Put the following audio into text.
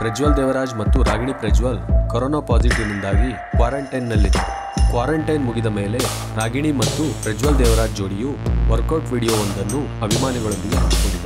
ಪ್ರಜ್ವಲ್ ದೇವರಾಜ್ ಮತ್ತು ರಾಗಿಣಿ ಪ್ರಜ್ವಲ್ ಕೊರೋನಾ ಪಾಸಿಟಿವ್ನಿಂದಾಗಿ ಕ್ವಾರಂಟೈನ್ನಲ್ಲಿದ್ದರು ಕ್ವಾರಂಟೈನ್ ಮುಗಿದ ಮೇಲೆ ರಾಗಿಣಿ ಮತ್ತು ಪ್ರಜ್ವಲ್ ದೇವರಾಜ್ ಜೋಡಿಯು ವರ್ಕೌಟ್ ವಿಡಿಯೋವೊಂದನ್ನು ಅಭಿಮಾನಿಗಳೊಂದಿಗೆ ಹಾಕಿದರು